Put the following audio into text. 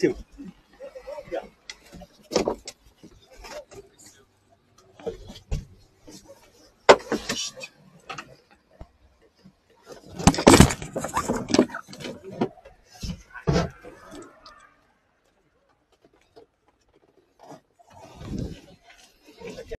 two